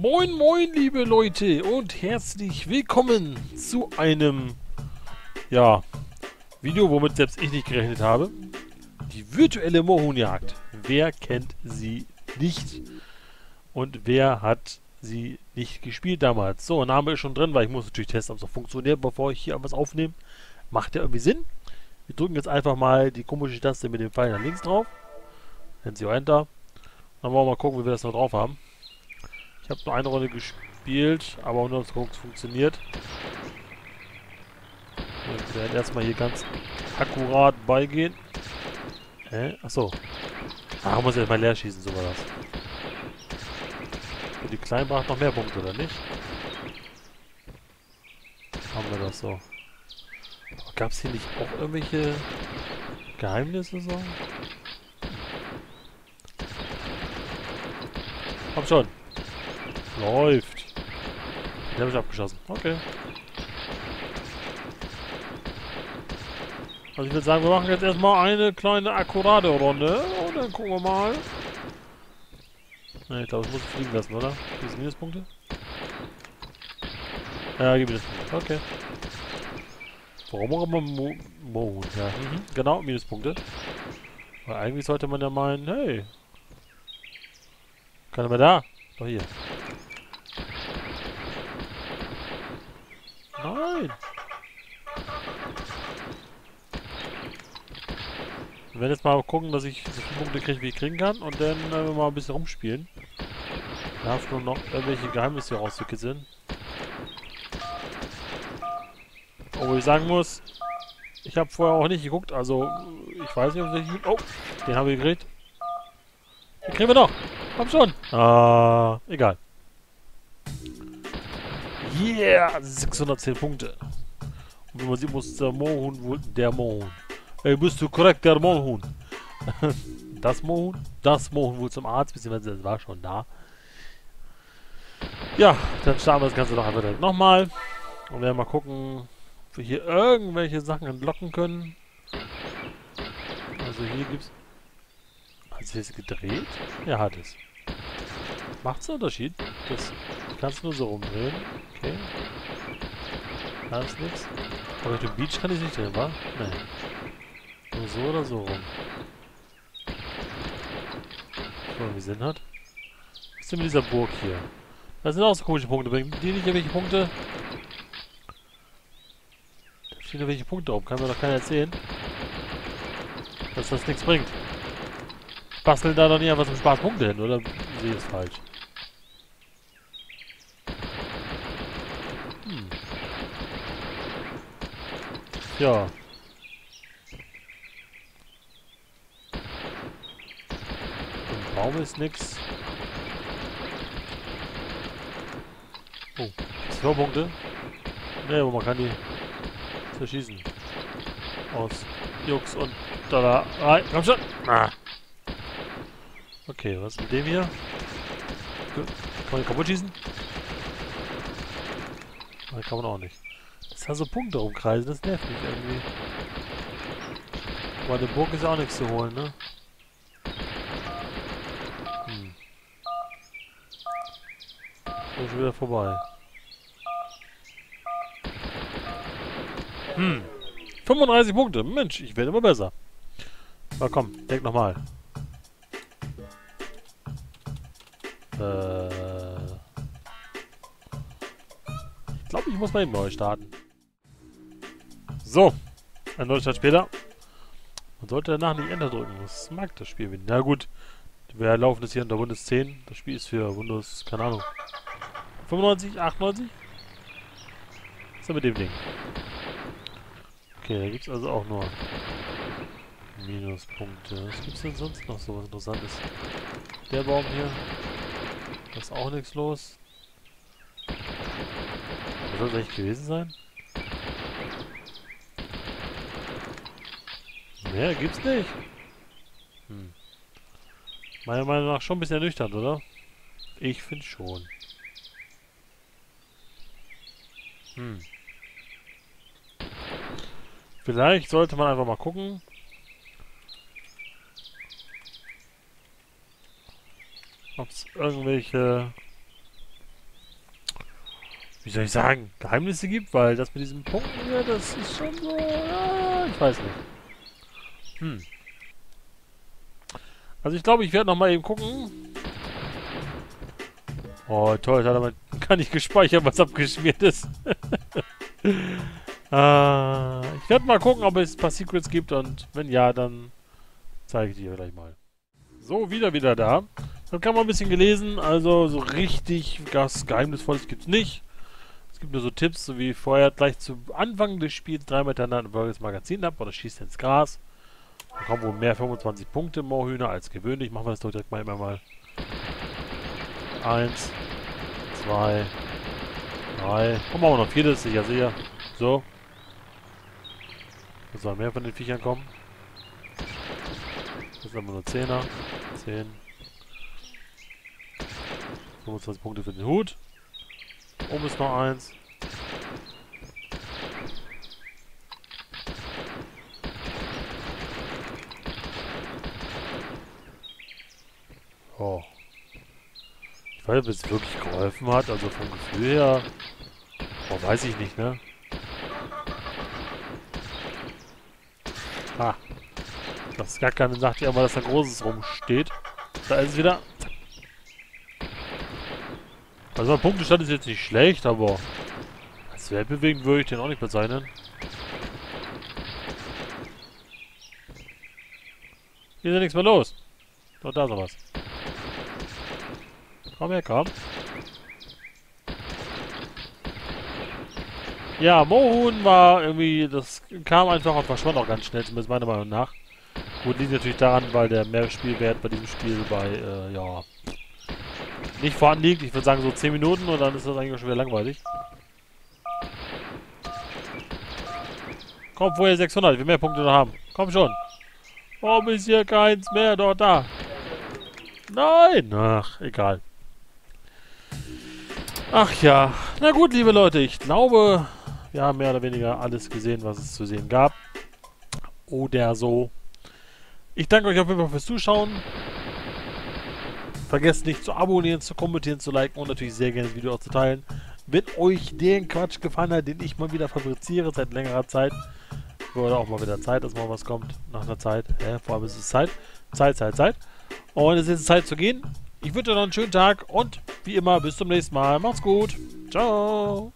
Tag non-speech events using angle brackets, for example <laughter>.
Moin moin liebe Leute und herzlich willkommen zu einem, ja, Video, womit selbst ich nicht gerechnet habe. Die virtuelle Mohunjagd. Wer kennt sie nicht? Und wer hat sie nicht gespielt damals? So, Name ist schon drin, weil ich muss natürlich testen, ob es auch funktioniert, bevor ich hier was aufnehme. Macht ja irgendwie Sinn. Wir drücken jetzt einfach mal die komische Taste mit dem Pfeil nach links drauf. Nennen Sie Enter. Dann wollen wir mal gucken, wie wir das noch drauf haben. Ich habe nur eine Runde gespielt, aber nur ob es funktioniert. Wir werden erstmal hier ganz akkurat beigehen. Hä? Achso. Ah, muss ich erstmal leer schießen, so war das. Und die Kleinen braucht noch mehr Punkte, oder nicht? Haben wir das so. Gab es hier nicht auch irgendwelche Geheimnisse so? Komm schon. Läuft. Den habe ich abgeschossen. Okay. Also ich würde sagen, wir machen jetzt erstmal eine kleine akkurate Runde und dann gucken wir mal. Ne, ich glaube, ich muss fliegen lassen, oder? Gibt es Minuspunkte? Ja, gibt Minuspunkte. Okay. Warum auch immer Mo Mohun, ja. Mhm. Genau, Minuspunkte. Weil eigentlich sollte man ja meinen, hey. Keiner mehr da? Doch hier. Nein! Wir werden jetzt mal gucken, dass ich so viele Punkte kriege, wie ich kriegen kann. Und dann werden wir mal ein bisschen rumspielen. Da hast du noch irgendwelche Geheimnisse rauszukitzeln. Obwohl ich sagen muss, ich habe vorher auch nicht geguckt, also ich weiß nicht, ob ich... Oh, den haben wir gekriegt. Den kriegen wir doch. Komm schon. Ah, egal. Yeah, 610 Punkte. Und wie man sieht, muss der Mohun wohl... Der Mohun. Ey, bist du korrekt, der Mohun. <laughs> das Mohun? Das Mohun wohl zum Arzt, beziehungsweise das war schon da. Ja, dann starten wir das Ganze doch einfach direkt nochmal. Und werden mal gucken, ob wir hier irgendwelche Sachen entlocken können. Also hier gibt's... Hat sich das gedreht? Ja, hat es. Macht's einen Unterschied? Das kannst du nur so rumdrehen. Okay. Da ist nichts. Aber dem Beach kann ich nicht drehen, wa? Nee. Nur so oder so rum. So, wie Sinn hat. Was ist denn mit dieser Burg hier? Da sind auch so komische Punkte. Bringen die nicht irgendwelche Punkte? Da stehen irgendwelche Punkte oben. Kann mir doch keiner erzählen. Dass das nichts bringt. Basteln da doch nicht einfach zum Spaß Punkte hin, oder sehe es falsch? Ja. Im Baum ist nix. Oh, zwei Punkte. Ne, aber man kann die zerschießen. Aus Jux und da. Rein. Komm schon! Ah. Okay, was ist mit dem hier? Kann man den kaputt schießen? Nein, kann man auch nicht. Hat so Punkte rumkreisen, das nervt mich irgendwie. Aber der Burg ist auch nichts zu holen, ne? Hm. So schon wieder vorbei. Hm. 35 Punkte. Mensch, ich werde immer besser. Na komm, denk nochmal. Äh. Ich glaube, ich muss mal eben neu starten. So. Ein neuer Start später. Man sollte danach nicht Enter drücken. Das mag das Spiel. Na gut. Wir laufen das hier unter Windows 10. Das Spiel ist für Windows, keine Ahnung. 95, 98? Was ist denn mit dem Ding? Okay, da gibt es also auch nur Minuspunkte. Was gibt es denn sonst noch so was Interessantes? Der Baum hier. Da ist auch nichts los. Was soll das eigentlich gewesen sein? Mehr gibt's nicht. Hm. Meiner Meinung nach schon ein bisschen ernüchternd, oder? Ich finde schon. Hm. Vielleicht sollte man einfach mal gucken. Ob es irgendwelche wie soll ich sagen, Geheimnisse gibt, weil das mit diesen Punkten hier, das ist schon so, ja, ich weiß nicht. Hm. Also ich glaube, ich werde nochmal eben gucken. Oh, toll, hat aber gar nicht gespeichert, was abgeschmiert ist. <laughs> ah, ich werde mal gucken, ob es ein paar Secrets gibt und wenn ja, dann zeige ich dir gleich mal. So, wieder wieder da. Dann kann man ein bisschen gelesen, also so richtig was Geheimnisvolles gibt es nicht. Es gibt nur so Tipps, so wie vorher gleich zu Anfang des Spiels drei miteinander ein das Magazin ab oder schießt ins Gras. Da kommen wohl mehr 25 Punkte Moorhühner als gewöhnlich. Machen wir das doch direkt mal immer mal. Eins, zwei, drei. Kommen wir noch viertes, sicher, sicher. So. Da soll mehr von den Viechern kommen. Das sind aber nur Zehner. Zehn. 25 Punkte für den Hut. Oben ist noch eins. Oh. Ich weiß nicht, ob es wirklich geholfen hat, also vom Gefühl her. Oh, weiß ich nicht, ne? Ah. Das Gackern sagt ja immer, dass da Großes rumsteht. Da ist es wieder. Also mein Punktestand ist jetzt nicht schlecht, aber als weltbewegend würde ich den auch nicht bezeichnen. Hier ist ja nichts mehr los. Doch, da ist noch was. Komm her, komm. Ja, Mohun war irgendwie, das kam einfach und verschwand auch ganz schnell, zumindest meiner Meinung nach. Gut, liegt natürlich daran, weil der Mehrspielwert bei diesem Spiel bei, äh, ja, nicht vorhanden liegt. Ich würde sagen so 10 Minuten und dann ist das eigentlich schon wieder langweilig. Komm, vorher 600. Ich will mehr Punkte noch haben. Komm schon. Warum ist hier keins mehr dort da? Nein! Ach, egal. Ach ja. Na gut, liebe Leute, ich glaube, wir haben mehr oder weniger alles gesehen, was es zu sehen gab. Oder so. Ich danke euch auf jeden Fall fürs Zuschauen. Vergesst nicht zu abonnieren, zu kommentieren, zu liken und natürlich sehr gerne das Video auch zu teilen. Wenn euch der Quatsch gefallen hat, den ich mal wieder fabriziere seit längerer Zeit, wurde auch mal wieder Zeit, dass mal was kommt nach einer Zeit. Ja, vor allem ist es Zeit. Zeit, Zeit, Zeit. Und es ist Zeit zu gehen. Ich wünsche euch noch einen schönen Tag und wie immer bis zum nächsten Mal. Macht's gut. Ciao.